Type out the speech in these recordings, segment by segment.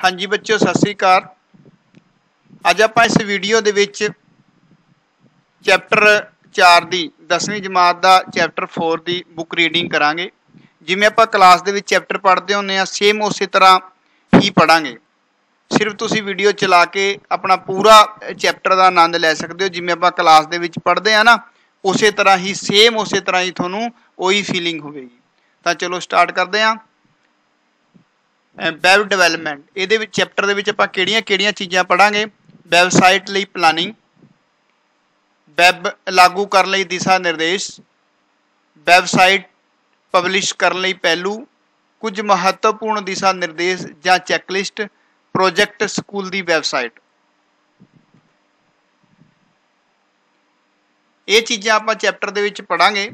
ਹਾਂਜੀ ਬੱਚਿਓ, ਸਤਿ ਸ੍ਰੀ ਅਕਾਲ। ਅੱਜ ਆਪਾਂ ਇਸ ਵੀਡੀਓ ਦੇ ਵਿੱਚ ਚੈਪਟਰ 4 ਦੀ 10ਵੀਂ ਜਮਾਤ ਦਾ ਚੈਪਟਰ 4 ਦੀ ਬੁੱਕ ਰੀਡਿੰਗ ਕਰਾਂਗੇ। ਜਿਵੇਂ ਆਪਾਂ ਕਲਾਸ ਦੇ ਵਿੱਚ ਚੈਪਟਰ ਪੜ੍ਹਦੇ ਹੁੰਦੇ ਆ ਸੇਮ ਉਸੇ ਤਰ੍ਹਾਂ ਹੀ ਪੜਾਂਗੇ ਸਿਰਫ ਤੁਸੀਂ ਵੀਡੀਓ ਚਲਾ ਕੇ ਆਪਣਾ ਪੂਰਾ ਚੈਪਟਰ ਦਾ ਆਨੰਦ ਲੈ ਸਕਦੇ ਹੋ। ਜਿਵੇਂ ਆਪਾਂ ਕਲਾਸ ਦੇ ਵਿੱਚ ਪੜ੍ਹਦੇ ਆ ਨਾ, ਉਸੇ ਤਰ੍ਹਾਂ ਹੀ, ਸੇਮ ਉਸੇ ਤਰ੍ਹਾਂ ਹੀ ਤੁਹਾਨੂੰ ਉਹੀ ਫੀਲਿੰਗ ਹੋਵੇਗੀ। ਤਾਂ ਚਲੋ ਸਟਾਰਟ ਕਰਦੇ ਆਂ ਵੈਬ ਡਿਵੈਲਪਮੈਂਟ। ਇਹਦੇ ਵਿੱਚ ਚੈਪਟਰ ਦੇ ਵਿੱਚ ਆਪਾਂ ਕਿਹੜੀਆਂ-ਕਿਹੜੀਆਂ ਚੀਜ਼ਾਂ ਪੜਾਂਗੇ ਵੈਬਸਾਈਟ ਲਈ ਪਲਾਨਿੰਗ ਵੈਬ ਲਾਗੂ ਕਰਨ ਲਈ ਦਿਸ਼ਾ ਨਿਰਦੇਸ਼, ਵੈਬਸਾਈਟ ਪਬਲਿਸ਼ ਕਰਨ ਲਈ ਪਹਿਲੂ, ਕੁਝ ਮਹੱਤਵਪੂਰਨ ਦਿਸ਼ਾ ਨਿਰਦੇਸ਼ ਜਾਂ ਚੈੱਕਲਿਸਟ ਪ੍ਰੋਜੈਕਟ ਸਕੂਲ ਦੀ ਵੈਬਸਾਈਟ। ਇਹ ਚੀਜ਼ਾਂ ਆਪਾਂ ਚੈਪਟਰ ਦੇ ਵਿੱਚ ਪੜਾਂਗੇ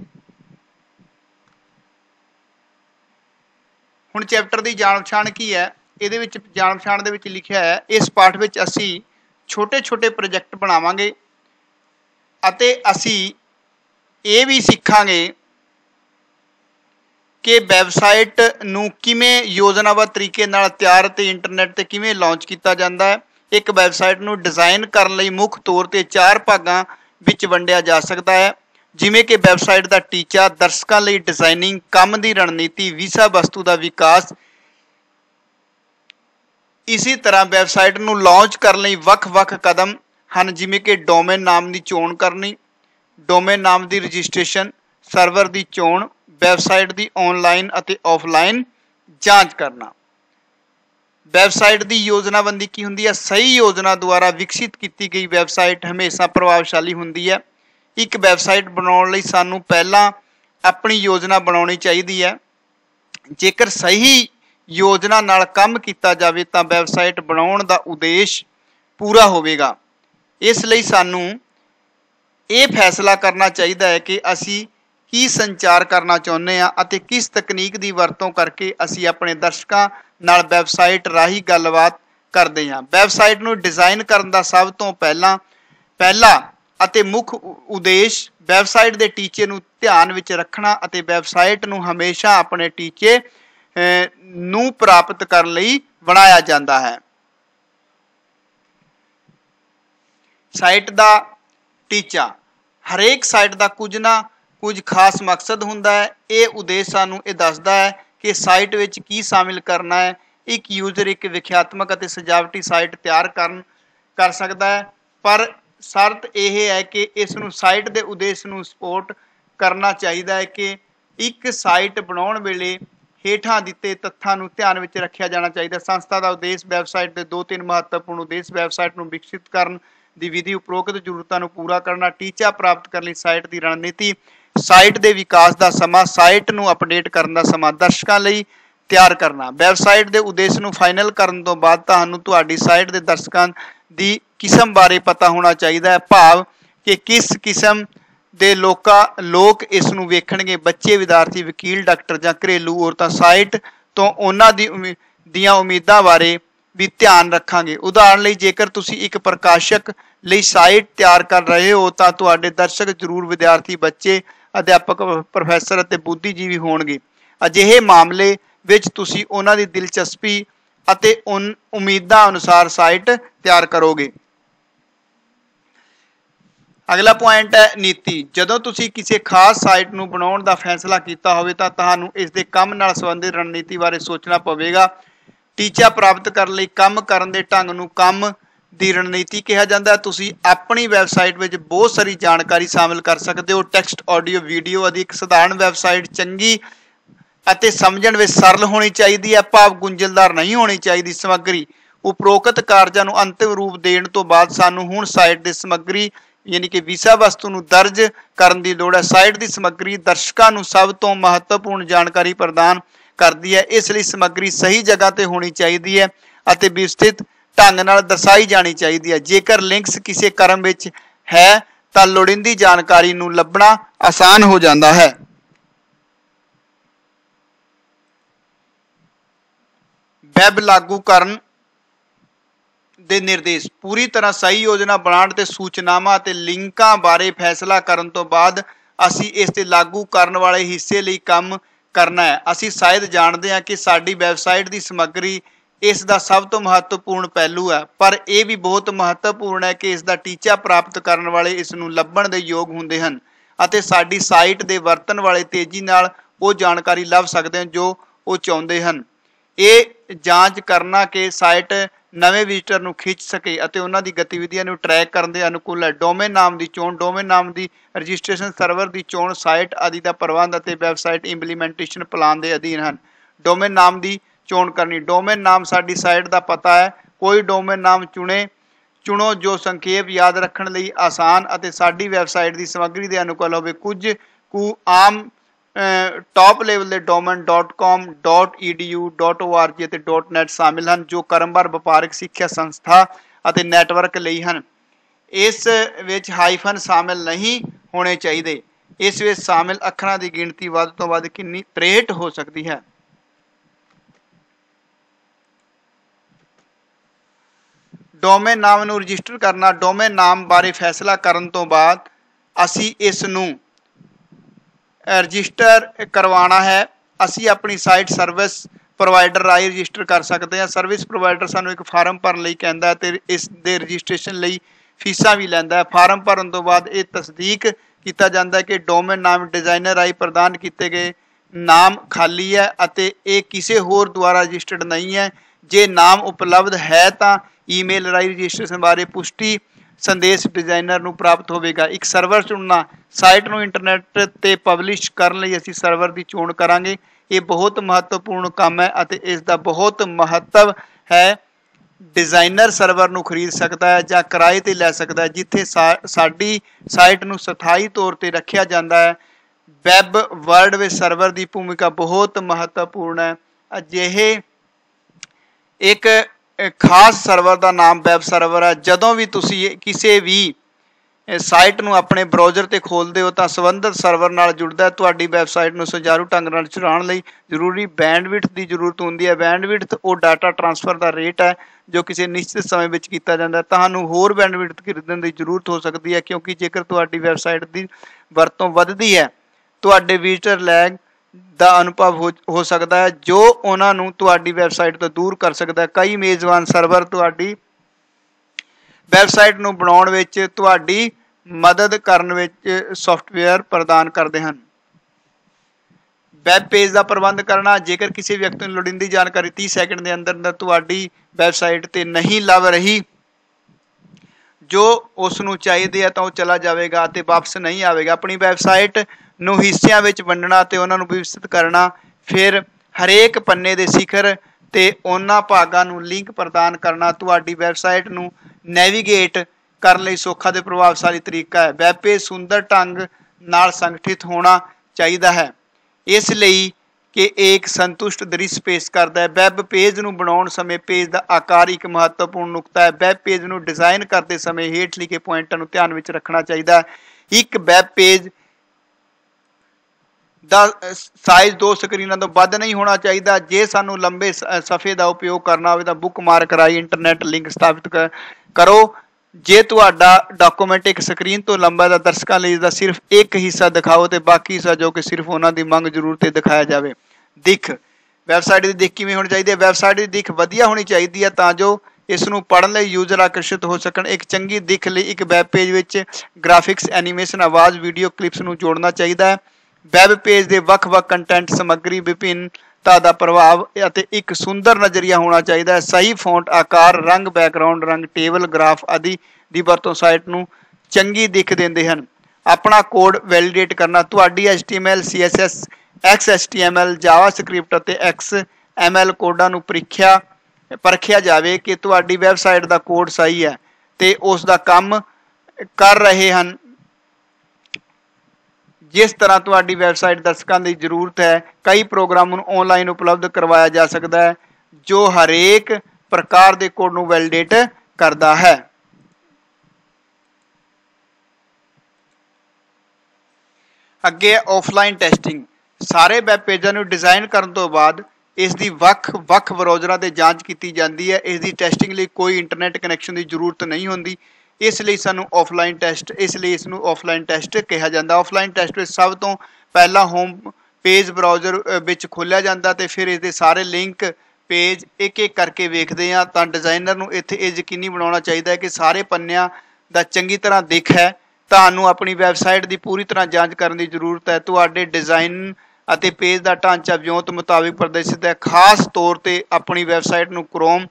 ਹੁਣ ਚੈਪਟਰ ਦੀ ਜਾਣ ਪਛਾਣ ਕੀ ਹੈ? ਇਹਦੇ ਵਿੱਚ ਜਾਣ ਪਛਾਣ ਦੇ ਵਿੱਚ ਲਿਖਿਆ ਹੈ, ਇਸ ਪਾਠ ਵਿੱਚ ਅਸੀਂ ਛੋਟੇ-ਛੋਟੇ ਪ੍ਰੋਜੈਕਟ ਬਣਾਵਾਂਗੇ ਅਤੇ ਅਸੀਂ ਇਹ ਵੀ ਸਿੱਖਾਂਗੇ ਕਿ ਵੈਬਸਾਈਟ ਨੂੰ ਕਿਵੇਂ ਯੋਜਨਾਬੱਧ ਤਰੀਕੇ ਨਾਲ ਤਿਆਰ ਤੇ ਇੰਟਰਨੈਟ ਤੇ ਕਿਵੇਂ ਲਾਂਚ ਕੀਤਾ ਜਾਂਦਾ ਹੈ। ਇੱਕ ਵੈਬਸਾਈਟ ਨੂੰ ਡਿਜ਼ਾਈਨ ਕਰਨ ਲਈ ਮੁੱਖ ਤੌਰ ਤੇ ਚਾਰ ਭਾਗਾਂ ਵਿੱਚ ਵੰਡਿਆ ਜਾ ਸਕਦਾ ਹੈ। ਜਿਵੇਂ ਕਿ ਵੈਬਸਾਈਟ ਦਾ ਟੀਚਾ, ਦਰਸ਼ਕਾਂ ਲਈ ਡਿਜ਼ਾਈਨਿੰਗ ਕੰਮ ਦੀ ਰਣਨੀਤੀ ਵਿਸ਼ਾ ਵਸਤੂ ਦਾ ਵਿਕਾਸ। ਇਸੇ ਤਰ੍ਹਾਂ ਵੈਬਸਾਈਟ ਨੂੰ ਲਾਂਚ ਕਰਨ ਲਈ ਵੱਖ-ਵੱਖ ਕਦਮ ਹਨ, ਜਿਵੇਂ ਕਿ ਡੋਮੇਨ ਨਾਮ ਦੀ ਚੋਣ ਕਰਨੀ ਡੋਮੇਨ ਨਾਮ ਦੀ ਰਜਿਸਟ੍ਰੇਸ਼ਨ ਸਰਵਰ ਦੀ ਚੋਣ, ਵੈਬਸਾਈਟ ਦੀ ਆਨਲਾਈਨ ਅਤੇ ਆਫਲਾਈਨ ਜਾਂਚ ਕਰਨਾ। ਵੈਬਸਾਈਟ ਦੀ ਯੋਜਨਾਬੰਦੀ ਕੀ ਹੁੰਦੀ ਹੈ? ਸਹੀ ਯੋਜਨਾ ਦੁਆਰਾ ਵਿਕਸਿਤ ਕੀਤੀ ਗਈ ਵੈਬਸਾਈਟ ਹਮੇਸ਼ਾ ਪ੍ਰਭਾਵਸ਼ਾਲੀ ਹੁੰਦੀ ਹੈ। ਇੱਕ ਵੈਬਸਾਈਟ ਬਣਾਉਣ ਲਈ ਸਾਨੂੰ ਪਹਿਲਾਂ ਆਪਣੀ ਯੋਜਨਾ ਬਣਾਉਣੀ ਚਾਹੀਦੀ ਹੈ। ਜੇਕਰ ਸਹੀ ਯੋਜਨਾ ਨਾਲ ਕੰਮ ਕੀਤਾ ਜਾਵੇ ਤਾਂ ਵੈਬਸਾਈਟ ਬਣਾਉਣ ਦਾ ਉਦੇਸ਼ ਪੂਰਾ ਹੋਵੇਗਾ। ਇਸ ਲਈ ਸਾਨੂੰ ਇਹ ਫੈਸਲਾ ਕਰਨਾ ਚਾਹੀਦਾ ਹੈ ਕਿ ਅਸੀਂ ਕੀ ਸੰਚਾਰ ਕਰਨਾ ਚਾਹੁੰਦੇ ਆ ਅਤੇ ਕਿਸ ਤਕਨੀਕ ਦੀ ਵਰਤੋਂ ਕਰਕੇ ਅਸੀਂ ਆਪਣੇ ਦਰਸ਼ਕਾਂ ਨਾਲ ਵੈਬਸਾਈਟ ਰਾਹੀਂ ਗੱਲਬਾਤ ਕਰਦੇ ਹਾਂ। ਵੈਬਸਾਈਟ ਨੂੰ ਡਿਜ਼ਾਈਨ ਕਰਨ ਦਾ ਸਭ ਤੋਂ ਪਹਿਲਾਂ ਪਹਿਲਾ ਅਤੇ ਮੁੱਖ ਉਦੇਸ਼ ਵੈਬਸਾਈਟ ਦੇ ਟੀਚੇ ਨੂੰ ਧਿਆਨ ਵਿੱਚ ਰੱਖਣਾ ਅਤੇ ਵੈਬਸਾਈਟ ਨੂੰ ਹਮੇਸ਼ਾ ਆਪਣੇ ਟੀਚੇ ਨੂੰ ਪ੍ਰਾਪਤ ਕਰਨ ਲਈ ਬਣਾਇਆ ਜਾਂਦਾ ਹੈ। ਸਾਈਟ ਦਾ ਟੀਚਾ। ਹਰੇਕ ਸਾਈਟ ਦਾ ਕੁਝ ਨਾ ਕੁਝ ਖਾਸ ਮਕਸਦ ਹੁੰਦਾ ਹੈ। ਇਹ ਉਦੇਸ਼ ਸਾਨੂੰ ਇਹ ਦੱਸਦਾ ਹੈ ਕਿ ਸਾਈਟ ਵਿੱਚ ਕੀ ਸ਼ਾਮਿਲ ਕਰਨਾ ਹੈ। ਇੱਕ ਯੂਜ਼ਰ ਇੱਕ ਵਿਖਿਆਤਮਕ ਅਤੇ ਸਜਾਵਟੀ ਸਾਈਟ ਤਿਆਰ ਕਰਨ, ਕਰ ਸਕਦਾ ਹੈ। ਪਰ ਸ਼ਰਤ ਇਹ ਹੈ ਕਿ ਇਸ ਨੂੰ ਸਾਈਟ ਦੇ ਉਦੇਸ਼ ਨੂੰ ਸਪੋਰਟ ਕਰਨਾ ਚਾਹੀਦਾ ਹੈ ਕਿ ਇੱਕ ਸਾਈਟ ਬਣਾਉਣ ਵੇਲੇ ਹੇਠਾਂ ਦਿੱਤੇ ਤੱਥਾਂ ਨੂੰ ਧਿਆਨ ਵਿੱਚ ਰੱਖਿਆ ਜਾਣਾ ਚਾਹੀਦਾ। ਸੰਸਥਾ ਦਾ ਉਦੇਸ਼ ਵੈਬਸਾਈਟ ਦੇ ਦੋ ਤਿੰਨ ਮਹੱਤਵਪੂਰਨ ਉਦੇਸ਼ ਵੈਬਸਾਈਟ ਨੂੰ ਵਿਕਸਿਤ ਕਰਨ ਦੀ ਵਿਧੀ ਉਪਰੋਕਤ ਜ਼ਰੂਰਤਾਂ ਨੂੰ ਪੂਰਾ ਕਰਨਾ, ਟੀਚਾ ਪ੍ਰਾਪਤ ਕਰਨ ਲਈ ਸਾਈਟ ਦੀ ਰਣਨੀਤੀ ਸਾਈਟ ਦੇ ਵਿਕਾਸ ਦਾ ਸਮਾਂ ਸਾਈਟ ਨੂੰ ਅਪਡੇਟ ਕਰਨ ਦਾ ਸਮਾਂ, ਦਰਸ਼ਕਾਂ ਲਈ ਤਿਆਰ ਕਰਨਾ। ਵੈਬਸਾਈਟ ਦੇ ਉਦੇਸ਼ ਨੂੰ ਫਾਈਨਲ ਕਰਨ ਤੋਂ ਬਾਅਦ ਤੁਹਾਨੂੰ ਤੁਹਾਡੀ ਸਾਈਟ ਦੇ ਦਰਸ਼ਕਾਂ ਦੀ ਕਿਸਮ ਬਾਰੇ ਪਤਾ ਹੋਣਾ ਚਾਹੀਦਾ ਹੈ। ਭਾਵ ਕਿ ਕਿਸ ਕਿਸਮ ਦੇ ਲੋਕਾਂ, ਲੋਕ ਇਸ ਨੂੰ ਵੇਖਣਗੇ। ਬੱਚੇ, ਵਿਦਿਆਰਥੀ, ਵਕੀਲ, ਡਾਕਟਰ ਜਾਂ ਘਰੇਲੂ ਔਰਤਾਂ ਸਾਈਟ ਤੋਂ ਉਹਨਾਂ ਦੀ ਦੀਆਂ ਉਮੀਦਾਂ ਬਾਰੇ ਵੀ ਧਿਆਨ ਰੱਖਾਂਗੇ। ਉਦਾਹਰਨ ਲਈ, ਜੇਕਰ ਤੁਸੀਂ ਇੱਕ ਪ੍ਰਕਾਸ਼ਕ ਲਈ ਸਾਈਟ ਤਿਆਰ ਕਰ ਰਹੇ ਹੋ, ਤਾਂ ਤੁਹਾਡੇ ਦਰਸ਼ਕ ਜ਼ਰੂਰ ਵਿਦਿਆਰਥੀ, ਬੱਚੇ, ਅਧਿਆਪਕ, ਪ੍ਰੋਫੈਸਰ ਅਤੇ ਬੁੱਧੀਜੀਵੀ ਹੋਣਗੇ। ਅਜਿਹੇ ਮਾਮਲੇ ਵਿੱਚ ਤੁਸੀਂ ਉਹਨਾਂ ਦੀ ਦਿਲਚਸਪੀ ਅਤੇ ਉਮੀਦਾਂ ਅਨੁਸਾਰ ਸਾਈਟ ਤਿਆਰ ਕਰੋਗੇ। ਅਗਲਾ ਪੁਆਇੰਟ ਹੈ ਨੀਤੀ। ਜਦੋਂ ਤੁਸੀਂ ਕਿਸੇ ਖਾਸ ਸਾਈਟ ਨੂੰ ਬਣਾਉਣ ਦਾ ਫੈਸਲਾ ਕੀਤਾ ਹੋਵੇ ਤਾਂ ਤੁਹਾਨੂੰ ਇਸ ਦੇ ਕੰਮ ਨਾਲ ਸੰਬੰਧਿਤ ਰਣਨੀਤੀ ਬਾਰੇ ਸੋਚਣਾ ਪਵੇਗਾ। ਟੀਚਾ ਪ੍ਰਾਪਤ ਕਰਨ ਲਈ ਕੰਮ ਕਰਨ ਦੇ ਢੰਗ ਨੂੰ ਕੰਮ ਦੀ ਰਣਨੀਤੀ ਕਿਹਾ ਜਾਂਦਾ ਤੁਸੀਂ ਆਪਣੀ ਵੈਬਸਾਈਟ ਵਿੱਚ ਬਹੁਤ ਸਾਰੀ ਜਾਣਕਾਰੀ ਸ਼ਾਮਿਲ ਕਰ ਸਕਦੇ ਹੋ। ਟੈਕਸਟ ਆਡੀਓ ਵੀਡੀਓ ਆਦਿ ਇੱਕ ਸਧਾਰਨ ਵੈਬਸਾਈਟ ਚੰਗੀ ਅਤੇ ਸਮਝਣ ਵਿੱਚ ਸਰਲ ਹੋਣੀ ਚਾਹੀਦੀ ਹੈ। ਭਾਵ ਗੁੰਝਲਦਾਰ ਨਹੀਂ ਹੋਣੀ ਚਾਹੀਦੀ ਸਮੱਗਰੀ। ਉਪਰੋਕਤ ਕਾਰਜਾਂ ਨੂੰ ਅੰਤਿਮ ਰੂਪ ਦੇਣ ਤੋਂ ਬਾਅਦ ਸਾਨੂੰ ਹੁਣ ਸਾਈਟ ਦੇ ਸਮੱਗਰੀ ਯਾਨੀ ਕਿ ਵਿਸ਼ਾ ਵਸਤੂ ਨੂੰ ਦਰਜ ਕਰਨ ਦੀ ਲੋੜ ਹੈ। ਸਾਈਟ ਦੀ ਸਮੱਗਰੀ ਦਰਸ਼ਕਾਂ ਨੂੰ ਸਭ ਤੋਂ ਮਹੱਤਵਪੂਰਨ ਜਾਣਕਾਰੀ ਪ੍ਰਦਾਨ ਕਰਦੀ ਹੈ। ਇਸ ਲਈ ਸਮੱਗਰੀ ਸਹੀ ਜਗ੍ਹਾ ਤੇ ਹੋਣੀ ਚਾਹੀਦੀ ਹੈ ਅਤੇ ਵਿਵਸਥਿਤ ਢੰਗ ਨਾਲ ਦਰਸਾਈ ਜਾਣੀ ਚਾਹੀਦੀ ਹੈ। ਜੇਕਰ ਲਿੰਕਸ ਕਿਸੇ ਕਰਮ ਵਿੱਚ ਹੈ, ਤਾਂ ਲੋੜੀਂਦੀ ਜਾਣਕਾਰੀ ਨੂੰ ਲੱਭਣਾ ਆਸਾਨ ਹੋ ਜਾਂਦਾ ਹੈ। ਵੈਬ ਲਾਗੂ ਕਰਨ ਦੇ ਨਿਰਦੇਸ਼। ਪੂਰੀ ਤਰ੍ਹਾਂ ਸਹੀ ਯੋਜਨਾ ਬਣਾਉਣ ਤੇ ਸੂਚਨਾਵਾਂ ਅਤੇ ਲਿੰਕਾਂ ਬਾਰੇ ਫੈਸਲਾ ਕਰਨ ਤੋਂ ਬਾਅਦ ਅਸੀਂ ਇਸ ਤੇ ਲਾਗੂ ਕਰਨ ਵਾਲੇ ਹਿੱਸੇ ਲਈ ਕੰਮ ਕਰਨਾ ਹੈ। ਅਸੀਂ ਸ਼ਾਇਦ ਜਾਣਦੇ ਹਾਂ ਕਿ ਸਾਡੀ ਵੈਬਸਾਈਟ ਦੀ ਸਮੱਗਰੀ ਇਸ ਦਾ ਸਭ ਤੋਂ ਮਹੱਤਵਪੂਰਨ ਪਹਿਲੂ ਹੈ, ਪਰ ਇਹ ਵੀ ਬਹੁਤ ਮਹੱਤਵਪੂਰਨ ਹੈ ਕਿ ਇਸ ਦਾ ਟੀਚਾ ਪ੍ਰਾਪਤ ਕਰਨ ਵਾਲੇ ਇਸ ਨੂੰ ਲੱਭਣ ਦੇ ਯੋਗ ਹੁੰਦੇ ਹਨ ਅਤੇ ਸਾਡੀ ਸਾਈਟ ਦੇ ਵਰਤਣ ਵਾਲੇ ਤੇਜ਼ੀ ਨਾਲ ਉਹ ਜਾਣਕਾਰੀ ਲੱਭ ਸਕਦੇ ਹਨ ਜੋ ਉਹ ਚਾਹੁੰਦੇ ਹਨ। ਇਹ ਜਾਂਚ ਕਰਨਾ ਕਿ ਸਾਈਟ ਨਵੇਂ ਵਿਜ਼ਿਟਰ ਨੂੰ ਖਿੱਚ ਸਕੇ ਅਤੇ ਉਹਨਾਂ ਦੀ ਗਤੀਵਿਧੀਆਂ ਨੂੰ ਟਰੈਕ ਕਰਨ ਦੇ ਅਨੁਕੂਲ ਹੈ। ਡੋਮੇਨ ਨਾਮ ਦੀ ਚੋਣ ਡੋਮੇਨ ਨਾਮ ਦੀ ਰਜਿਸਟ੍ਰੇਸ਼ਨ ਸਰਵਰ ਦੀ ਚੋਣ ਸਾਈਟ ਆਦਿ ਦਾ ਪ੍ਰਬੰਧ ਅਤੇ ਵੈਬਸਾਈਟ ਇੰਪਲੀਮੈਂਟੇਸ਼ਨ ਪਲਾਨ ਦੇ ਅਧੀਨ ਹਨ। ਡੋਮੇਨ ਨਾਮ ਦੀ ਚੋਣ ਕਰਨੀ। ਡੋਮੇਨ ਨਾਮ ਸਾਡੀ ਸਾਈਟ ਦਾ ਪਤਾ ਹੈ। ਕੋਈ ਡੋਮੇਨ ਨਾਮ ਚੁਣੇ, ਚੁਣੋ ਜੋ ਸੰਖੇਪ ਯਾਦ ਰੱਖਣ ਲਈ ਆਸਾਨ ਅਤੇ ਸਾਡੀ ਵੈਬਸਾਈਟ ਦੀ ਸਮੱਗਰੀ ਦੇ ਅਨੁਕੂਲ ਹੋਵੇ। ਕੁਝ ਕੁ ਆਮ ਟਾਪ ਲੈਵਲ ਦੇ ਡੋਮੇਨ .com .edu .org ਅਤੇ .net ਸ਼ਾਮਿਲ ਹਨ, ਜੋ ਕਰਮਵਾਰ ਵਪਾਰਕ ਸਿੱਖਿਆ ਸੰਸਥਾ ਅਤੇ ਨੈਟਵਰਕ ਲਈ ਹਨ। ਇਸ ਵਿੱਚ ਹਾਈਫਨ ਸ਼ਾਮਿਲ ਨਹੀਂ ਹੋਣੇ ਚਾਹੀਦੇ। ਇਸ ਵਿੱਚ ਸ਼ਾਮਿਲ ਅੱਖਰਾਂ ਦੀ ਗਿਣਤੀ ਵੱਧ ਤੋਂ ਵੱਧ ਕਿੰਨੀ 63 ਹੋ ਸਕਦੀ ਹੈ। ਡੋਮੇਨ ਨਾਮ ਨੂੰ ਰਜਿਸਟਰ ਕਰਨਾ ਡੋਮੇਨ ਨਾਮ ਬਾਰੇ ਫੈਸਲਾ ਕਰਨ ਤੋਂ ਬਾਅਦ ਅਸੀਂ ਇਸ ਨੂੰ ਰਜਿਸਟਰ ਕਰਵਾਉਣਾ ਹੈ। ਅਸੀਂ ਆਪਣੀ ਸਾਈਟ ਸਰਵਿਸ ਪ੍ਰੋਵਾਈਡਰ ਰਾਹੀਂ ਰਜਿਸਟਰ ਕਰ ਸਕਦੇ ਹਾਂ। ਸਰਵਿਸ ਪ੍ਰੋਵਾਈਡਰ ਸਾਨੂੰ ਇੱਕ ਫਾਰਮ ਭਰਨ ਲਈ ਕਹਿੰਦਾ ਹੈ ਤੇ ਇਸ ਦੇ ਰਜਿਸਟ੍ਰੇਸ਼ਨ ਲਈ ਫੀਸਾਂ ਵੀ ਲੈਂਦਾ ਹੈ। ਫਾਰਮ ਭਰਨ ਤੋਂ ਬਾਅਦ ਇਹ ਤਸਦੀਕ ਕੀਤਾ ਜਾਂਦਾ ਹੈ ਕਿ ਡੋਮੇਨ ਨਾਮ ਡਿਜ਼ਾਈਨਰ ਰਾਹੀਂ ਪ੍ਰਦਾਨ ਕੀਤੇ ਗਏ ਨਾਮ ਖਾਲੀ ਹੈ ਅਤੇ ਇਹ ਕਿਸੇ ਹੋਰ ਦੁਆਰਾ ਰਜਿਸਟਰਡ ਨਹੀਂ ਹੈ। ਜੇ ਨਾਮ ਉਪਲਬਧ ਹੈ ਤਾਂ ਈਮੇਲ ਰਾਹੀਂ ਰਜਿਸਟ੍ਰੇਸ਼ਨ ਬਾਰੇ ਪੁਸ਼ਟੀ ਸੰਦੇਸ਼ ਡਿਜ਼ਾਈਨਰ ਨੂੰ ਪ੍ਰਾਪਤ ਹੋਵੇਗਾ। ਇੱਕ ਸਰਵਰ ਚੁਣਨਾ, ਸਾਈਟ ਨੂੰ ਇੰਟਰਨੈਟ ਤੇ ਪਬਲਿਸ਼ ਕਰਨ ਲਈ ਅਸੀਂ ਸਰਵਰ ਦੀ ਚੋਣ ਕਰਾਂਗੇ। ਇਹ ਬਹੁਤ ਮਹੱਤਵਪੂਰਨ ਕੰਮ ਹੈ ਅਤੇ ਇਸ ਦਾ ਬਹੁਤ ਮਹੱਤਵ ਹੈ। ਡਿਜ਼ਾਈਨਰ ਸਰਵਰ ਨੂੰ ਖਰੀਦ ਸਕਦਾ ਹੈ ਜਾਂ ਕਿਰਾਏ ਤੇ ਲੈ ਸਕਦਾ ਹੈ, ਜਿੱਥੇ ਸਾਡੀ ਸਾਈਟ ਨੂੰ ਸਥਾਈ ਤੌਰ ਤੇ ਰੱਖਿਆ ਜਾਂਦਾ ਹੈ। ਵੈਬ ਵਰਡ ਵਿੱਚ ਸਰਵਰ ਦੀ ਭੂਮਿਕਾ ਬਹੁਤ ਮਹੱਤਵਪੂਰਨ ਹੈ। ਅਜਿਹੇ ਇੱਕ ਖਾਸ ਸਰਵਰ ਦਾ ਨਾਮ ਵੈਬ ਸਰਵਰ ਹੈ ਜਦੋਂ ਵੀ ਤੁਸੀਂ ਕਿਸੇ ਵੀ ਸਾਈਟ ਨੂੰ ਆਪਣੇ ਬ੍ਰਾਊਜ਼ਰ ਤੇ ਖੋਲਦੇ ਹੋ ਤਾਂ ਸੰਬੰਧਿਤ ਸਰਵਰ ਨਾਲ ਜੁੜਦਾ ਤੁਹਾਡੀ ਵੈਬਸਾਈਟ ਨੂੰ ਸੁਚਾਰੂ ਢੰਗ ਨਾਲ ਚਲਾਉਣ ਲਈ ਜ਼ਰੂਰੀ ਬੈਂਡਵਿਡਥ ਦੀ ਜ਼ਰੂਰਤ ਹੁੰਦੀ ਹੈ। ਬੈਂਡਵਿਡਥ ਉਹ ਡਾਟਾ ਟਰਾਂਸਫਰ ਦਾ ਰੇਟ ਹੈ, ਜੋ ਕਿਸੇ ਨਿਸ਼ਚਿਤ ਸਮੇਂ ਵਿੱਚ ਕੀਤਾ ਜਾਂਦਾ ਹੈ। ਤੁਹਾਨੂੰ ਹੋਰ ਬੈਂਡਵਿਡਥ ਖਰੀਦਣ ਦੀ ਜ਼ਰੂਰਤ ਹੋ ਸਕਦੀ ਹੈ, ਕਿਉਂਕਿ ਜੇਕਰ ਤੁਹਾਡੀ ਵੈਬਸਾਈਟ ਦੀ ਵਰਤੋਂ ਵੱਧਦੀ ਹੈ, ਤੁਹਾਡੇ ਵਿਜ਼ਿਟਰ ਲੈਗ ਦਾ ਅਨੁਭਵ ਹੋ ਸਕਦਾ ਹੈ, ਜੋ ਉਹਨਾਂ ਨੂੰ ਤੁਹਾਡੀ ਵੈਬਸਾਈਟ ਤੋਂ ਦੂਰ ਕਰ ਸਕਦਾ ਹੈ। ਕਈ ਮੇਜ਼ਬਾਨ ਸਰਵਰ ਤੁਹਾਡੀ ਵੈਬਸਾਈਟ ਨੂੰ ਬਣਾਉਣ ਵਿੱਚ ਤੁਹਾਡੀ ਮਦਦ ਕਰਨ ਵਿੱਚ ਸੌਫਟਵੇਅਰ ਪ੍ਰਦਾਨ ਕਰਦੇ ਹਨ। ਵੈਬ ਪੇਜ ਦਾ ਪ੍ਰਬੰਧ ਕਰਨਾ, ਜੇਕਰ ਕਿਸੇ ਵਿਅਕਤੀ ਨੂੰ ਲੋੜੀਂਦੀ ਜਾਣਕਾਰੀ 30 ਸੈਕਿੰਡ ਦੇ ਅੰਦਰ ਅੰਦਰ ਤੁਹਾਡੀ ਵੈਬਸਾਈਟ ਤੇ ਨਹੀਂ ਲੱਭ ਰਹੀ, ਜੋ ਉਸ ਨੂੰ ਚਾਹੀਦੀ ਹੈ ਤਾਂ ਉਹ ਚਲਾ ਜਾਵੇਗਾ ਤੇ ਵਾਪਸ ਨਹੀਂ ਆਵੇਗਾ। ਆਪਣੀ ਵੈਬਸਾਈਟ ਨੂੰ ਹਿੱਸਿਆਂ ਵਿੱਚ ਵੰਡਣਾ ਤੇ ਉਹਨਾਂ ਨੂੰ ਵਿਵਸਥਿਤ ਕਰਨਾ, ਫਿਰ ਹਰੇਕ ਪੰਨੇ ਦੇ ਸਿਖਰ ਤੇ ਉਹਨਾਂ ਭਾਗਾਂ ਨੂੰ ਲਿੰਕ ਪ੍ਰਦਾਨ ਕਰਨਾ, ਤੁਹਾਡੀ ਵੈਬਸਾਈਟ ਨੂੰ ਨੈਵੀਗੇਟ ਕਰਨ ਲਈ ਸੌਖਾ ਤੇ ਪ੍ਰਭਾਵਸ਼ਾਲੀ ਤਰੀਕਾ ਹੈ। ਵੈਬ ਪੇਜ ਸੁੰਦਰ ਢੰਗ ਨਾਲ ਸੰਗਠਿਤ ਹੋਣਾ ਚਾਹੀਦਾ ਹੈ। ਇਸ ਲਈ ਕਿ ਇਹ ਇੱਕ ਸੰਤੁਸ਼ਟ ਦ੍ਰਿਸ਼ ਪੇਸ਼ ਕਰਦਾ ਹੈ। ਵੈਬ ਪੇਜ ਨੂੰ ਬਣਾਉਣ ਸਮੇਂ ਪੇਜ ਦਾ ਆਕਾਰ ਇੱਕ ਮਹੱਤਵਪੂਰਨ ਨੁਕਤਾ ਹੈ। ਵੈਬ ਪੇਜ ਨੂੰ ਡਿਜ਼ਾਈਨ ਕਰਦੇ ਸਮੇਂ ਹੇਠ ਲਿਖੇ ਪੁਆਇੰਟਾਂ ਨੂੰ ਧਿਆਨ ਵਿੱਚ ਰੱਖਣਾ ਚਾਹੀਦਾ ਹੈ। ਇੱਕ ਵੈਬ ਪੇਜ ਦਾ ਸਾਈਜ਼ ਦੋ ਸਕਰੀਨਾਂ ਤੋਂ ਵੱਧ ਨਹੀਂ ਹੋਣਾ ਚਾਹੀਦਾ। ਜੇ ਸਾਨੂੰ ਲੰਬੇ ਸਫੇ ਦਾ ਉਪਯੋਗ ਕਰਨਾ ਹੋਵੇ ਤਾਂ ਬੁੱਕ ਮਾਰਕ ਰਾਈ ਇੰਟਰਨੈਟ ਲਿੰਕ ਸਥਾਪਿਤ ਕਰੋ। ਜੇ ਤੁਹਾਡਾ ਡਾਕੂਮੈਂਟ ਇੱਕ ਸਕਰੀਨ ਤੋਂ ਲੰਬਾ ਦਾ ਦਰਸ਼ਕਾਂ ਲਈ ਦਾ ਸਿਰਫ ਇੱਕ ਹਿੱਸਾ ਦਿਖਾਓ ਤੇ ਬਾਕੀ ਹਿੱਸਾ ਜੋ ਕਿ ਸਿਰਫ ਉਹਨਾਂ ਦੀ ਮੰਗ ਜ਼ਰੂਰ ਤੇ ਦਿਖਾਇਆ ਜਾਵੇ। ਦਿੱਖ। ਵੈਬਸਾਈਟ ਦੀ ਦਿੱਖ ਕਿਵੇਂ ਹੋਣੀ ਚਾਹੀਦੀ ਹੈ? ਵੈਬਸਾਈਟ ਦੀ ਦਿੱਖ ਵਧੀਆ ਹੋਣੀ ਚਾਹੀਦੀ ਹੈ ਤਾਂ ਜੋ ਇਸ ਨੂੰ ਪੜਨ ਲਈ ਯੂਜ਼ਰ ਆਕਰਸ਼ਿਤ ਹੋ ਸਕਣ। ਇੱਕ ਚੰਗੀ ਦਿੱਖ ਲਈ ਇੱਕ ਵੈਬ ਪੇਜ ਵਿੱਚ ਗ੍ਰਾਫਿਕਸ ਐਨੀਮੇਸ਼ਨ ਆਵਾਜ਼ ਵੀਡੀਓ ਕਲਿੱਪਸ ਨੂੰ ਜੋੜਨਾ ਚਾਹੀਦਾ ਹੈ। ਵੈਬ ਪੇਜ ਦੇ ਵੱਖ-ਵੱਖ ਕੰਟੈਂਟ ਸਮੱਗਰੀ ਵਿਭਿੰਨਤਾ ਦਾ ਪ੍ਰਭਾਵ ਅਤੇ ਇੱਕ ਸੁੰਦਰ ਨਜ਼ਰੀਆ ਹੋਣਾ ਚਾਹੀਦਾ ਹੈ। ਸਹੀ ਫੌਂਟ ਆਕਾਰ, ਰੰਗ ਬੈਕਗ੍ਰਾਉਂਡ ਰੰਗ ਟੇਬਲ ਗ੍ਰਾਫ ਆਦਿ ਦੀ ਵਰਤੋਂ ਸਾਈਟ ਨੂੰ ਚੰਗੀ ਦਿੱਖ ਦਿੰਦੇ ਹਨ। ਆਪਣਾ ਕੋਡ ਵੈਲੀਡੇਟ ਕਰਨਾ, ਤੁਹਾਡੀ HTML, CSS, XHTML, JavaScript ਅਤੇ XML ਕੋਡਾਂ ਨੂੰ ਪ੍ਰੀਖਿਆ, ਪਰਖਿਆ ਜਾਵੇ ਕਿ ਤੁਹਾਡੀ ਵੈਬਸਾਈਟ ਦਾ ਕੋਡ ਸਹੀ ਹੈ ਤੇ ਉਸ ਦਾ ਕੰਮ ਕਰ ਰਹੇ ਹਨ। ਜਿਸ ਤਰ੍ਹਾਂ ਤੁਹਾਡੀ ਵੈਬਸਾਈਟ ਦਰਸ਼ਕਾਂ ਦੀ ਜ਼ਰੂਰਤ ਹੈ, ਕਈ ਪ੍ਰੋਗਰਾਮ ਨੂੰ ਆਨਲਾਈਨ ਉਪਲਬਧ ਕਰਵਾਇਆ ਜਾ ਸਕਦਾ ਹੈ, ਜੋ ਹਰੇਕ ਪ੍ਰਕਾਰ ਦੇ ਕੋਡ ਨੂੰ ਵੈਲੀਡੇਟ ਕਰਦਾ ਹੈ। ਅੱਗੇ ਆਫਲਾਈਨ ਟੈਸਟਿੰਗ ਸਾਰੇ ਵੈਬ ਪੇਜਾਂ ਨੂੰ ਡਿਜ਼ਾਈਨ ਕਰਨ ਤੋਂ ਬਾਅਦ ਇਸ ਦੀ ਵੱਖ-ਵੱਖ ਬਰਾਊਜ਼ਰਾਂ ਤੇ ਜਾਂਚ ਕੀਤੀ ਜਾਂਦੀ ਹੈ। ਇਸ ਦੀ ਟੈਸਟਿੰਗ ਲਈ ਕੋਈ ਇੰਟਰਨੈਟ ਕਨੈਕਸ਼ਨ ਦੀ ਜ਼ਰੂਰਤ ਨਹੀਂ ਹੁੰਦੀ। ਇਸ ਲਈ ਸਾਨੂੰ ਆਫਲਾਈਨ ਟੈਸਟ ਇਸ ਲਈ ਇਸ ਨੂੰ ਆਫਲਾਈਨ ਟੈਸਟ ਕਿਹਾ ਜਾਂਦਾ। ਆਫਲਾਈਨ ਟੈਸਟ ਵਿੱਚ ਸਭ ਤੋਂ ਪਹਿਲਾਂ ਹੋਮ ਪੇਜ ਬਰਾਊਜ਼ਰ ਵਿੱਚ ਖੋਲਿਆ ਜਾਂਦਾ ਤੇ ਫਿਰ ਇਸ ਦੇ ਸਾਰੇ ਲਿੰਕ ਪੇਜ ਇੱਕ ਇੱਕ ਕਰਕੇ ਵੇਖਦੇ ਆ ਤਾਂ ਡਿਜ਼ਾਈਨਰ ਨੂੰ ਇੱਥੇ ਇਹ ਯਕੀਨੀ ਬਣਾਉਣਾ ਚਾਹੀਦਾ ਹੈ ਕਿ ਸਾਰੇ ਪੰਨਿਆਂ ਦਾ ਚੰਗੀ ਤਰ੍ਹਾਂ ਦਿੱਖ ਹੈ। ਤੁਹਾਨੂੰ ਆਪਣੀ ਵੈਬਸਾਈਟ ਦੀ ਪੂਰੀ ਤਰ੍ਹਾਂ ਜਾਂਚ ਕਰਨ ਦੀ ਜ਼ਰੂਰਤ ਹੈ। ਤੁਹਾਡੇ ਡਿਜ਼ਾਈਨ ਅਤੇ ਪੇਜ ਦਾ ਢਾਂਚਾ ਵਿਉਂਤ ਮੁਤਾਬਿਕ ਪ੍ਰਦਰਸ਼ਿਤ ਹੈ। ਖਾਸ ਤੌਰ ਤੇ ਆਪਣੀ ਵੈਬਸਾਈਟ ਨੂੰ Chrome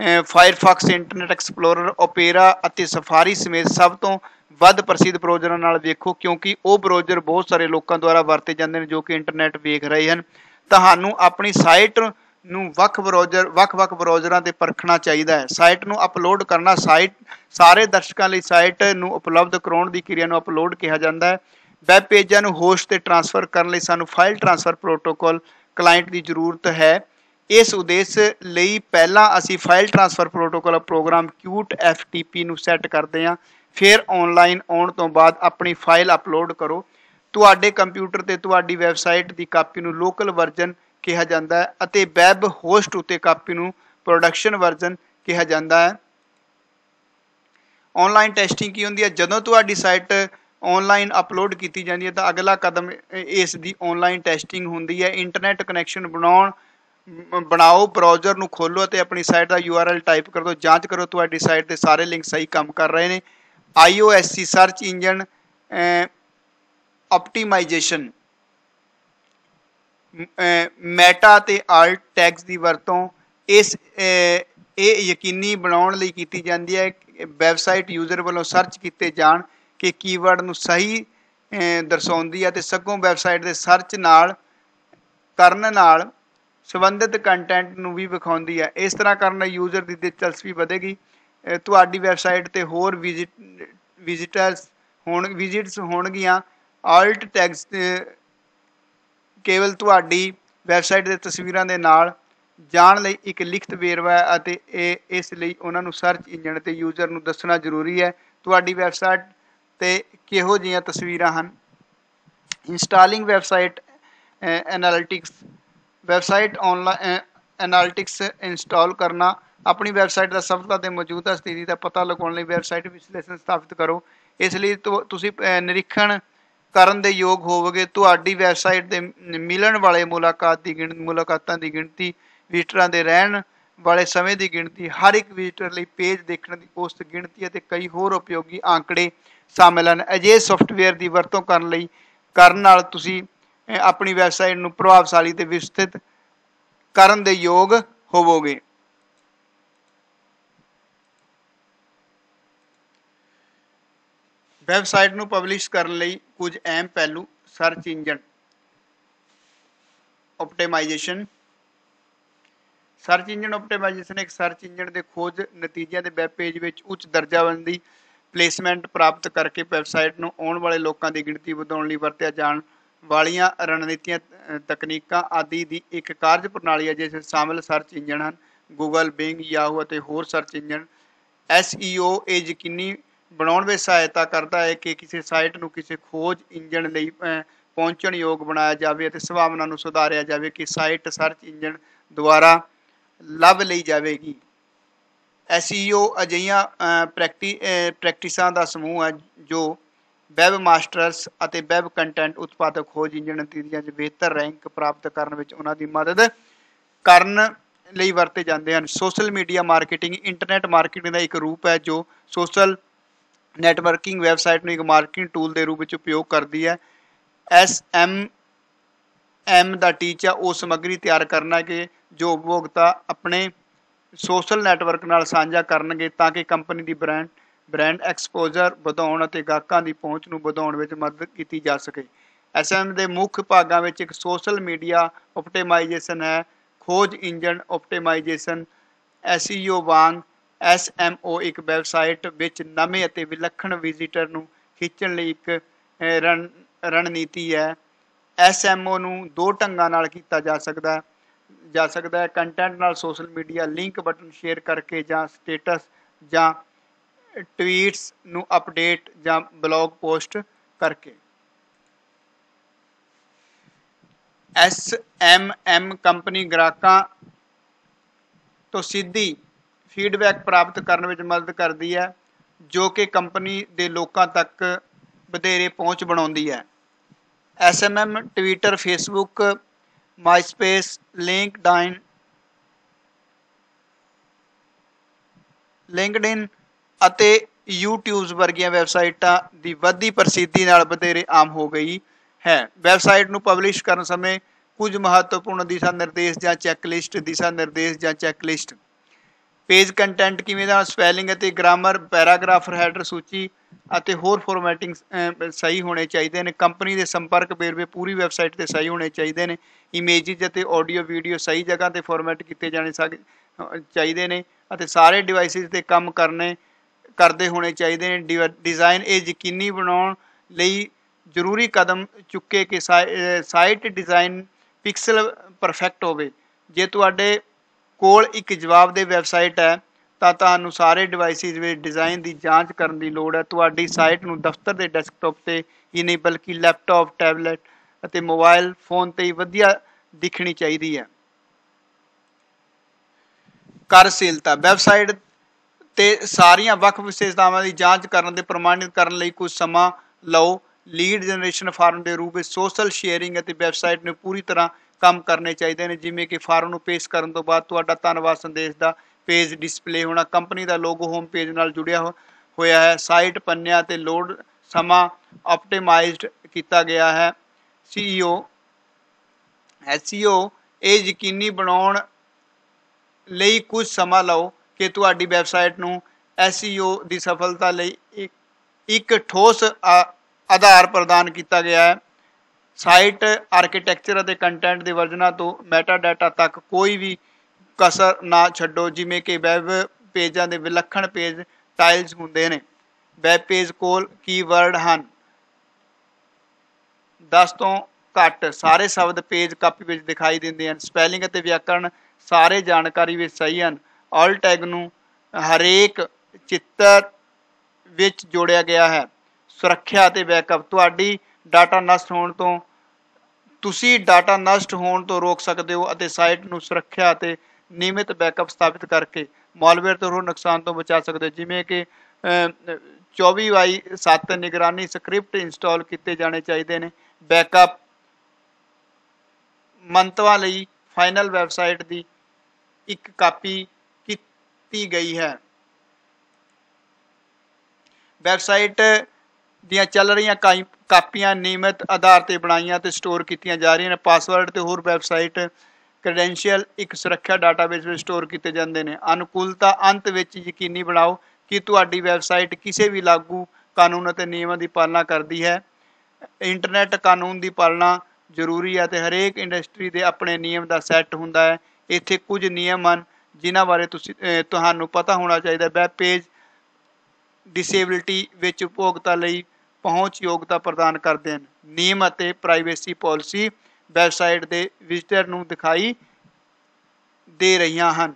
Firefox Internet Explorer Opera ਅਤੇ ਸਫਾਰੀ ਸਮੇਤ ਸਭ ਤੋਂ ਵੱਧ ਪ੍ਰਸਿੱਧ ਬ੍ਰਾਊਜ਼ਰਾਂ ਨਾਲ ਵੇਖੋ, ਕਿਉਂਕਿ ਉਹ ਬ੍ਰਾਊਜ਼ਰ ਬਹੁਤ ਸਾਰੇ ਲੋਕਾਂ ਦੁਆਰਾ ਵਰਤੇ ਜਾਂਦੇ ਨੇ ਜੋ ਕਿ ਇੰਟਰਨੈਟ ਵੇਖ ਰਹੇ ਹਨ। ਤੁਹਾਨੂੰ ਆਪਣੀ ਸਾਈਟ ਨੂੰ ਵੱਖ ਬ੍ਰਾਊਜ਼ਰ ਵੱਖ-ਵੱਖ ਬ੍ਰਾਊਜ਼ਰਾਂ ਤੇ ਪਰਖਣਾ ਚਾਹੀਦਾ ਹੈ। ਸਾਈਟ ਨੂੰ ਅਪਲੋਡ ਕਰਨਾ ਸਾਈਟ ਸਾਰੇ ਦਰਸ਼ਕਾਂ ਲਈ ਸਾਈਟ ਨੂੰ ਉਪਲਬਧ ਕਰਾਉਣ ਦੀ ਕਿਰਿਆ ਨੂੰ ਅਪਲੋਡ ਕਿਹਾ ਜਾਂਦਾ ਹੈ। ਵੈਬ ਪੇਜਾਂ ਨੂੰ ਹੋਸਟ ਤੇ ਟ੍ਰਾਂਸਫਰ ਕਰਨ ਲਈ ਸਾਨੂੰ ਫਾਈਲ ਟ੍ਰਾਂਸਫਰ ਪ੍ਰੋਟੋਕਾਲ ਕਲਾਇੰਟ ਦੀ ਜ਼ਰੂਰਤ ਹੈ। ਇਸ ਉਦੇਸ਼ ਲਈ ਪਹਿਲਾਂ ਅਸੀਂ file transfer protocol program Cute FTP ਨੂੰ ਸੈੱਟ ਕਰਦੇ ਹਾਂ। ਫਿਰ ਆਨਲਾਈਨ ਆਉਣ ਤੋਂ ਬਾਅਦ ਆਪਣੀ ਫਾਈਲ ਅਪਲੋਡ ਕਰੋ। ਤੁਹਾਡੇ ਕੰਪਿਊਟਰ ਤੇ ਤੁਹਾਡੀ ਵੈਬਸਾਈਟ ਦੀ ਕਾਪੀ ਨੂੰ ਲੋਕਲ ਵਰਜ਼ਨ ਕਿਹਾ ਜਾਂਦਾ ਹੈ ਅਤੇ ਵੈਬ ਹੋਸਟ ਉਤੇ ਕਾਪੀ ਨੂੰ ਪ੍ਰੋਡਕਸ਼ਨ ਵਰਜ਼ਨ ਕਿਹਾ ਜਾਂਦਾ ਹੈ। ਆਨਲਾਈਨ ਟੈਸਟਿੰਗ ਕੀ ਹੁੰਦੀ ਹੈ? ਜਦੋਂ ਤੁਹਾਡੀ ਸਾਈਟ ਆਨਲਾਈਨ ਅਪਲੋਡ ਕੀਤੀ ਜਾਂਦੀ ਹੈ ਤਾਂ ਅਗਲਾ ਕਦਮ ਇਸ ਦੀ ਆਨਲਾਈਨ ਟੈਸਟਿੰਗ ਹੁੰਦੀ ਹੈ। ਇੰਟਰਨੈਟ ਕਨੈਕਸ਼ਨ ਬਣਾਉਣ ਬਣਾਓ ਬ੍ਰਾਊਜ਼ਰ ਨੂੰ ਖੋਲੋ ਅਤੇ ਆਪਣੀ ਸਾਈਟ ਦਾ URL ਟਾਈਪ ਕਰ ਦਿਓ। ਜਾਂਚ ਕਰੋ, ਤੁਹਾਡੀ ਸਾਈਟ ਦੇ ਸਾਰੇ ਲਿੰਕ ਸਹੀ ਕੰਮ ਕਰ ਰਹੇ ਨੇ। IOSC search engine optimization meta ਤੇ ਆਲਟ ਟੈਗਸ ਦੀ ਵਰਤੋਂ ਇਸ ਇਹ ਯਕੀਨੀ ਬਣਾਉਣ ਲਈ ਕੀਤੀ ਜਾਂਦੀ ਹੈ ਕਿ ਵੈਬਸਾਈਟ ਯੂਜ਼ਰ ਵੱਲੋਂ ਸਰਚ ਕੀਤੇ ਜਾਣ ਕਿ ਕੀਵਰਡ ਨੂੰ ਸਹੀ ਦਰਸਾਉਂਦੀ ਹੈ ਤੇ ਸਗੋਂ ਵੈਬਸਾਈਟ ਦੇ ਸਰਚ ਨਾਲ, ਕਰਨ ਨਾਲ ਸੰਬੰਧਿਤ ਕੰਟੈਂਟ ਨੂੰ ਵੀ ਵਿਖਾਉਂਦੀ ਹੈ। ਇਸ ਤਰ੍ਹਾਂ ਕਰਨ ਨਾਲ ਯੂਜ਼ਰ ਦੀ ਦਿਲਚਸਪੀ ਵਧੇਗੀ। ਤੁਹਾਡੀ ਵੈਬਸਾਈਟ ਤੇ ਹੋਰ ਵਿਜ਼ਿਟ ਵਿਜ਼ਿਟਰਸ ਹੋਣ ਵਿਜ਼ਿਟਸ ਹੋਣਗੀਆਂ। ਆਲਟ ਟੈਗਸ ਕੇਵਲ ਤੁਹਾਡੀ ਵੈਬਸਾਈਟ ਦੇ ਤਸਵੀਰਾਂ ਦੇ ਨਾਲ ਜਾਣ ਲਈ ਇੱਕ ਲਿਖਤ ਵੇਰਵਾ ਹੈ ਅਤੇ ਇਹ, ਇਸ ਲਈ ਉਹਨਾਂ ਨੂੰ ਸਰਚ ਇੰਜਣ ਤੇ ਯੂਜ਼ਰ ਨੂੰ ਦੱਸਣਾ ਜ਼ਰੂਰੀ ਹੈ। ਤੁਹਾਡੀ ਵੈਬਸਾਈਟ ਤੇ ਕਿਹੋ ਜਿਹੀਆਂ ਤਸਵੀਰਾਂ ਹਨ? Installing website analytics website online analytics install ਕਰਨਾ, ਆਪਣੀ ਵੈਬਸਾਈਟ ਦਾ ਸਫਲਤਾ ਤੇ ਮੌਜੂਦਾ ਸਥਿਤੀ ਦਾ ਪਤਾ ਲਗਾਉਣ ਲਈ ਵੈਬਸਾਈਟ ਵਿਸ਼ਲੇਸ਼ਣ ਸਥਾਪਿਤ ਕਰੋ। ਇਸ ਲਈ ਤੁਸੀਂ ਨਿਰੀਖਣ ਕਰਨ ਦੇ ਯੋਗ ਹੋਵੋਗੇ। ਤੁਹਾਡੀ ਵੈਬਸਾਈਟ ਦੇ ਮਿਲਣ ਵਾਲੇ ਮੁਲਾਕਾਤ ਦੀ ਗਿਣਤੀ ਮੁਲਾਕਾਤਾਂ ਦੀ ਗਿਣਤੀ ਵਿਜ਼ਟਰਾਂ ਦੇ ਰਹਿਣ ਵਾਲੇ ਸਮੇਂ ਦੀ ਗਿਣਤੀ, ਹਰ ਇੱਕ ਵਿਜ਼ਟਰ ਲਈ ਪੇਜ ਦੇਖਣ ਦੀ ਔਸਤ ਗਿਣਤੀ ਅਤੇ ਕਈ ਹੋਰ ਉਪਯੋਗੀ ਆંકੜੇ ਸ਼ਾਮਲ ਹਨ। ਅਜਿਹੇ ਸੌਫਟਵੇਅਰ ਦੀ ਵਰਤੋਂ ਕਰਨ ਲਈ, ਕਰਨ ਨਾਲ ਤੁਸੀਂ ਆਪਣੀ ਵੈਬਸਾਈਟ ਨੂੰ ਪ੍ਰਭਾਵਸ਼ਾਲੀ ਤੇ ਵਿਸਤ੍ਰਿਤ ਕਰਨ ਦੇ ਯੋਗ ਹੋਵੋਗੇ। ਵੈਬਸਾਈਟ ਨੂੰ ਪਬਲਿਸ਼ ਕਰਨ ਲਈ ਕੁਝ ਅਹਿਮ ਪਹਿਲੂ, search engine optimization search engine optimization ਇੱਕ ਸਰਚ ਇੰਜਨ ਦੇ ਖੋਜ ਨਤੀਜਿਆਂ ਦੇ ਵੈਬ ਪੇਜ ਵਿੱਚ ਉੱਚ ਦਰਜਾਬੰਦੀ, ਪਲੇਸਮੈਂਟ ਪ੍ਰਾਪਤ ਕਰਕੇ ਵੈਬਸਾਈਟ ਨੂੰ ਆਉਣ ਵਾਲੇ ਲੋਕਾਂ ਦੀ ਗਿਣਤੀ ਵਧਾਉਣ ਲਈ ਵਰਤਿਆ ਜਾਣ ਵਾਲੀਆਂ ਰਣਨੀਤੀਆਂ ਤਕਨੀਕਾਂ ਆਦਿ ਦੀ ਇੱਕ ਕਾਰਜ ਪ੍ਰਣਾਲੀ ਹੈ, ਜਿਸ ਵਿੱਚ ਸ਼ਾਮਲ ਸਰਚ ਇੰਜਨ ਹਨ ਗੂਗਲ ਬਿੰਗ ਯਾਹੂ ਅਤੇ ਹੋਰ ਸਰਚ ਇੰਜਨ SEO ਇਹ ਯਕੀਨੀ ਬਣਾਉਣ ਵਿੱਚ ਸਹਾਇਤਾ ਕਰਦਾ ਹੈ ਕਿ ਕਿਸੇ ਸਾਈਟ ਨੂੰ ਕਿਸੇ ਖੋਜ ਇੰਜਣ ਲਈ ਪਹੁੰਚਣ ਯੋਗ ਬਣਾਇਆ ਜਾਵੇ ਅਤੇ ਸੰਭਾਵਨਾ ਨੂੰ ਸੁਧਾਰਿਆ ਜਾਵੇ ਕਿ ਸਾਈਟ ਸਰਚ ਇੰਜਣ ਦੁਆਰਾ ਲੱਭ ਲਈ ਜਾਵੇਗੀ। SEO ਅਜਿਹੀਆਂ ਪ੍ਰੈਕਟਿਸਾਂ ਦਾ ਸਮੂਹ ਹੈ ਜੋ ਵੈਬ ਮਾਸਟਰਸ ਅਤੇ ਵੈਬ ਕੰਟੈਂਟ ਉਤਪਾਦਕ ਖੋਜ ਇੰਜਣ ਨਤੀਜਿਆਂ 'ਚ ਬਿਹਤਰ ਰੈਂਕ ਪ੍ਰਾਪਤ ਕਰਨ ਵਿੱਚ ਉਹਨਾਂ ਦੀ ਮਦਦ ਕਰਨ ਲਈ ਵਰਤੇ ਜਾਂਦੇ ਹਨ। Social media marketing internet marketing ਦਾ ਇੱਕ ਰੂਪ ਹੈ ਜੋ ਸੋਸ਼ਲ ਨੈਟਵਰਕਿੰਗ ਵੈਬਸਾਈਟ ਨੂੰ ਇੱਕ ਮਾਰਕੀਟਿੰਗ ਟੂਲ ਦੇ ਰੂਪ ਵਿੱਚ ਉਪਯੋਗ ਕਰਦੀ ਹੈ। ਐਸ ਐਮ ਐਮ ਦਾ ਟੀਚਾ ਉਹ ਸਮੱਗਰੀ ਤਿਆਰ ਕਰਨਾ ਕਿ ਜੋ ਉਪਭੋਗਤਾ ਆਪਣੇ ਸੋਸ਼ਲ ਨੈਟਵਰਕ ਨਾਲ ਸਾਂਝਾ ਕਰਨਗੇ ਤਾਂ ਕਿ ਕੰਪਨੀ ਦੀ ਬ੍ਰਾਂਡ ਬ੍ਰਾਂਡ ਐਕਸਪੋਜ਼ਰ ਵਧਾਉਣ ਅਤੇ ਗਾਹਕਾਂ ਦੀ ਪਹੁੰਚ ਨੂੰ ਵਧਾਉਣ ਵਿੱਚ ਮਦਦ ਕੀਤੀ ਜਾ ਸਕੇ। ਐਸਐਮ ਦੇ ਮੁੱਖ ਭਾਗਾਂ ਵਿੱਚ ਇੱਕ ਸੋਸ਼ਲ ਮੀਡੀਆ ਆਪਟੀਮਾਈਜੇਸ਼ਨ ਹੈ। ਖੋਜ ਇੰਜਨ ਆਪਟੀਮਾਈਜੇਸ਼ਨ ਐਸਈਓ ਵਾਂਗ SMO ਇੱਕ ਵੈਬਸਾਈਟ ਵਿੱਚ ਨਵੇਂ ਅਤੇ ਵਿਲੱਖਣ ਵਿਜ਼ਿਟਰ ਨੂੰ ਖਿੱਚਣ ਲਈ ਇੱਕ ਰਣਨੀਤੀ ਹੈ। SMO ਨੂੰ ਦੋ ਢੰਗਾਂ ਨਾਲ ਕੀਤਾ ਜਾ ਸਕਦਾ ਜਾ ਸਕਦਾ ਹੈ। ਕੰਟੈਂਟ ਨਾਲ social media link button share ਕਰਕੇ ਜਾਂ ਸਟੇਟਸ ਜਾਂ ਟਵੀਟਸ ਨੂੰ ਅਪਡੇਟ ਜਾਂ ਬਲੌਗ ਪੋਸਟ ਕਰਕੇ। ਐਸ ਐਮ ਐਮ ਕੰਪਨੀ ਗ੍ਰਾਹਕਾਂ ਤੋਂ ਸਿੱਧੀ ਫੀਡਬੈਕ ਪ੍ਰਾਪਤ ਕਰਨ ਵਿੱਚ ਮਦਦ ਕਰਦੀ ਹੈ, ਜੋ ਕਿ ਕੰਪਨੀ ਦੇ ਲੋਕਾਂ ਤੱਕ ਵਧੇਰੇ ਪਹੁੰਚ ਬਣਾਉਂਦੀ ਹੈ। S M M Twitter Facebook MySpace LinkedIn LinkedIn ਅਤੇ YouTube ਵਰਗੀਆਂ ਵੈਬਸਾਈਟਾਂ ਦੀ ਵੱਧਦੀ ਪ੍ਰਸਿੱਧੀ ਨਾਲ ਵਧੇਰੇ ਆਮ ਹੋ ਗਈ ਹੈ। ਵੈਬਸਾਈਟ ਨੂੰ ਪਬਲਿਸ਼ ਕਰਨ ਸਮੇਂ ਕੁਝ ਮਹੱਤਵਪੂਰਨ ਦਿਸ਼ਾ ਨਿਰਦੇਸ਼ ਜਾਂ ਚੈੱਕਲਿਸਟ ਦਿਸ਼ਾ ਨਿਰਦੇਸ਼ ਜਾਂ ਚੈੱਕਲਿਸਟ ਪੇਜ ਕੰਟੈਂਟ ਕਿਵੇਂ ਦਾ ਸਪੈਲਿੰਗ ਅਤੇ ਗ੍ਰਾਮਰ ਪੈਰਾਗ੍ਰਾਫਰ ਹੈਡਰ ਸੂਚੀ ਅਤੇ ਹੋਰ ਫਾਰਮੈਟਿੰਗ ਸਹੀ ਹੋਣੇ ਚਾਹੀਦੇ ਨੇ। ਕੰਪਨੀ ਦੇ ਸੰਪਰਕ ਵੇਰਵੇ ਪੂਰੀ ਵੈਬਸਾਈਟ ਤੇ ਸਹੀ ਹੋਣੇ ਚਾਹੀਦੇ ਨੇ। ਇਮੇਜਿਸ ਅਤੇ ਆਡੀਓ ਵੀਡੀਓ ਸਹੀ ਜਗ੍ਹਾ ਤੇ ਫਾਰਮੈਟ ਕੀਤੇ ਜਾਣੇ ਚਾਹੀਦੇ ਨੇ ਅਤੇ ਸਾਰੇ ਡਿਵਾਈਸਿਸ ਤੇ ਕੰਮ ਕਰਨੇ ਕਰਦੇ ਹੋਣੇ ਚਾਹੀਦੇ ਨੇ। ਡਿਜ਼ਾਈਨ ਇਹ ਯਕੀਨੀ ਬਣਾਉਣ ਲਈ ਜ਼ਰੂਰੀ ਕਦਮ ਚੁੱਕੇ ਕਿ ਸਾਈਟ ਡਿਜ਼ਾਈਨ ਪਿਕਸਲ ਪਰਫੈਕਟ ਹੋਵੇ। ਜੇ ਤੁਹਾਡੇ ਕੋਲ ਇੱਕ ਜਵਾਬ ਦੇ ਵੈਬਸਾਈਟ ਹੈ, ਤਾਂ ਤੁਹਾਨੂੰ ਸਾਰੇ ਡਿਵਾਈਸਿਸ ਵਿੱਚ ਡਿਜ਼ਾਈਨ ਦੀ ਜਾਂਚ ਕਰਨ ਦੀ ਲੋੜ ਹੈ। ਤੁਹਾਡੀ ਸਾਈਟ ਨੂੰ ਦਫ਼ਤਰ ਦੇ ਡੈਸਕਟਾਪ ਤੇ ਹੀ ਨਹੀਂ, ਬਲਕਿ ਲੈਪਟਾਪ ਟੈਬਲੇਟ ਅਤੇ ਮੋਬਾਈਲ ਫੋਨ ਤੇ ਹੀ ਵਧੀਆ ਦਿਖਣੀ ਚਾਹੀਦੀ ਹੈ। ਕਾਰਜਸ਼ੀਲਤਾ ਵੈਬਸਾਈਟ ਤੇ ਸਾਰੀਆਂ ਵੱਖ ਵਿਸ਼ੇਸ਼ਤਾਵਾਂ ਦੀ ਜਾਂਚ ਕਰਨ ਤੇ ਪ੍ਰਮਾਣਿਤ ਕਰਨ ਲਈ ਕੁਝ ਸਮਾਂ ਲਓ। ਲੀਡ ਜਨਰੇਸ਼ਨ ਫਾਰਮ ਦੇ ਰੂਪ ਵਿੱਚ ਸੋਸ਼ਲ ਸ਼ੇਅਰਿੰਗ ਅਤੇ ਵੈਬਸਾਈਟ ਨੂੰ ਪੂਰੀ ਤਰ੍ਹਾਂ ਕੰਮ ਕਰਨੇ ਚਾਹੀਦੇ ਨੇ, ਜਿਵੇਂ ਕਿ ਫਾਰਮ ਨੂੰ ਪੇਸ਼ ਕਰਨ ਤੋਂ ਬਾਅਦ ਤੁਹਾਡਾ ਧੰਨਵਾਦ ਸੰਦੇਸ਼ ਦਾ ਪੇਜ ਡਿਸਪਲੇ ਹੋਣਾ ਕੰਪਨੀ ਦਾ ਲੋਗੋ ਹੋਮ ਪੇਜ ਨਾਲ ਜੁੜਿਆ ਹੋਇਆ ਹੈ। ਸਾਈਟ ਪੰਨਿਆਂ ਤੇ ਲੋਡ ਸਮਾਂ ਆਪਟੀਮਾਈਜ਼ਡ ਕੀਤਾ ਗਿਆ ਹੈ। ਸੀਈਓ ਐਸਈਓ ਇਹ ਯਕੀਨੀ ਬਣਾਉਣ ਲਈ ਕੁਝ ਸਮਾਂ ਲਓ। ਕਿ ਤੁਹਾਡੀ ਵੈਬਸਾਈਟ ਨੂੰ ਐਸਈਓ ਦੀ ਸਫਲਤਾ ਲਈ ਇੱਕ ਠੋਸ ਆਧਾਰ ਪ੍ਰਦਾਨ ਕੀਤਾ ਗਿਆ ਹੈ। ਸਾਈਟ ਆਰਕੀਟੈਕਚਰ ਅਤੇ ਕੰਟੈਂਟ ਦੇ ਵਰਜਨਾਂ ਤੋਂ ਮੈਟਾ ਡਾਟਾ ਤੱਕ ਕੋਈ ਵੀ ਕਸਰ ਨਾ ਛੱਡੋ, ਜਿਵੇਂ ਕਿ ਵੈਬ ਪੇਜਾਂ ਦੇ ਵਿਲੱਖਣ ਪੇਜ ਟਾਈਲਸ ਹੁੰਦੇ ਨੇ। ਵੈਬ ਪੇਜ ਕੋਲ ਕੀਵਰਡ ਹਨ। 10 ਤੋਂ ਘੱਟ ਸਾਰੇ ਸ਼ਬਦ ਪੇਜ ਕਾਪੀ ਵਿੱਚ ਦਿਖਾਈ ਦਿੰਦੇ ਹਨ। ਸਪੈਲਿੰਗ ਅਤੇ ਵਿਆਕਰਣ ਸਾਰੇ ਜਾਣਕਾਰੀ ਵਿੱਚ ਸਹੀ ਹਨ। ਆਲ ਟੈਗ ਨੂੰ ਹਰੇਕ ਚਿੱਤਰ ਵਿੱਚ ਜੋੜਿਆ ਗਿਆ ਹੈ। ਸੁਰੱਖਿਆ ਅਤੇ ਬੈਕਅਪ ਤੁਹਾਡੀ ਡਾਟਾ ਨਸ਼ਟ ਹੋਣ ਤੋਂ, ਤੁਸੀਂ ਡਾਟਾ ਨਸ਼ਟ ਹੋਣ ਤੋਂ ਰੋਕ ਸਕਦੇ ਹੋ ਅਤੇ ਸਾਈਟ ਨੂੰ ਸੁਰੱਖਿਆ ਅਤੇ ਨਿਯਮਿਤ ਬੈਕਅਪ ਸਥਾਪਿਤ ਕਰਕੇ ਮਾਲਵੇਅਰ ਤੋਂ ਹੋਰ ਨੁਕਸਾਨ ਤੋਂ ਬਚਾ ਸਕਦੇ ਹੋ। ਜਿਵੇਂ ਕਿ 24 ਬਾਈ 7 ਨਿਗਰਾਨੀ ਸਕ੍ਰਿਪਟ ਇੰਸਟਾਲ ਕੀਤੇ ਜਾਣੇ ਚਾਹੀਦੇ ਨੇ। ਬੈਕਅਪ ਮੰਤਵਾਂ ਲਈ ਫਾਈਨਲ ਵੈਬਸਾਈਟ ਦੀ ਇੱਕ ਕਾਪੀ ਕੀਤੀ ਗਈ ਹੈ। ਵੈਬਸਾਈਟ ਦੀਆਂ ਚੱਲ ਰਹੀਆਂ ਕਾਪੀਆਂ ਨਿਯਮਿਤ ਆਧਾਰ ਤੇ ਬਣਾਈਆਂ ਤੇ ਸਟੋਰ ਕੀਤੀਆਂ ਜਾ ਰਹੀਆਂ ਨੇ। ਪਾਸਵਰਡ ਤੇ ਹੋਰ ਵੈਬਸਾਈਟ ਕ੍ਰੈਡੈਂਸ਼ੀਅਲ ਇੱਕ ਸੁਰੱਖਿਆ ਡਾਟਾਬੇਸ ਵਿੱਚ ਸਟੋਰ ਕੀਤੇ ਜਾਂਦੇ ਨੇ। ਅਨੁਕੂਲਤਾ ਅੰਤ ਵਿੱਚ ਯਕੀਨੀ ਬਣਾਓ ਕਿ ਤੁਹਾਡੀ ਵੈਬਸਾਈਟ ਕਿਸੇ ਵੀ ਲਾਗੂ ਕਾਨੂੰਨ ਅਤੇ ਨਿਯਮਾਂ ਦੀ ਪਾਲਣਾ ਕਰਦੀ ਹੈ। ਇੰਟਰਨੈਟ ਕਾਨੂੰਨ ਦੀ ਪਾਲਣਾ ਜ਼ਰੂਰੀ ਹੈ ਤੇ ਹਰੇਕ ਇੰਡਸਟਰੀ ਦੇ ਆਪਣੇ ਨਿਯਮ ਦਾ ਸੈੱਟ ਹੁੰਦਾ ਹੈ। ਇੱਥੇ ਕੁਝ ਨਿਯਮ ਹਨ ਜਿਨ੍ਹਾਂ ਬਾਰੇ ਤੁਸੀਂ ਤੁਹਾਨੂੰ ਪਤਾ ਹੋਣਾ ਚਾਹੀਦਾ ਵੈਬ ਪੇਜ ਡਿਸੇਬਿਲਿਟੀ ਵਿੱਚ ਉਪਭੋਗਤਾ ਲਈ ਪਹੁੰਚ ਯੋਗਤਾ ਪ੍ਰਦਾਨ ਕਰਦੇ ਹਨ। ਨਿਯਮ ਅਤੇ ਪ੍ਰਾਈਵੇਸੀ ਪਾਲਿਸੀ ਵੈਬਸਾਈਟ ਦੇ ਵਿਜ਼ਟਰ ਨੂੰ ਦਿਖਾਈ ਦੇ ਰਹੀਆਂ ਹਨ।